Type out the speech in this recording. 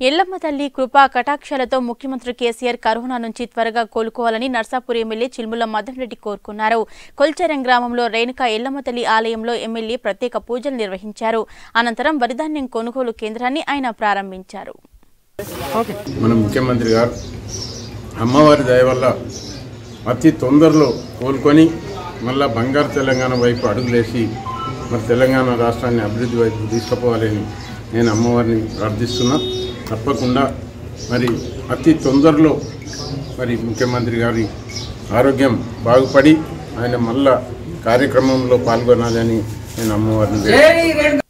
ఎల్లమ్మ తల్లి కృపా కటాక్షాలతో ముఖ్యమంత్రి కేసీఆర్ కరోనా నుంచి త్వరగా కోలుకోవాలని నర్సాపూర్ ఎమ్మెల్యే చిల్ముల మదన్ రెడ్డి కోరుకున్నారు. కొల్చరం గ్రామంలో రేణుకా ఎల్లమ్మ తల్లి ఆలయంలో ఎమ్మెల్యే ప్రత్యేక పూజలు నిర్వహించారు. అనంతరం వరిధాన్యం కొనుగోలు కేంద్రాన్ని ఆయన ప్రారంభించారు. మన ముఖ్యమంత్రి గారు అమ్మవారి దయ వల్ల అతి తొందరలో కోలుకొని మళ్ళా బంగారు తెలంగాణ వైపు అడుగులేసి మరి తెలంగాణ రాష్ట్రాన్ని అభివృద్ధి వైపు తీసుకుపోవాలని నేను అమ్మవారిని ప్రార్థిస్తున్నా. తప్పకుండా మరి అతి తొందరలో మరి ముఖ్యమంత్రి గారి ఆరోగ్యం బాగుపడి ఆయన మళ్ళా కార్యక్రమంలో పాల్గొనాలని నేను అమ్మవారిని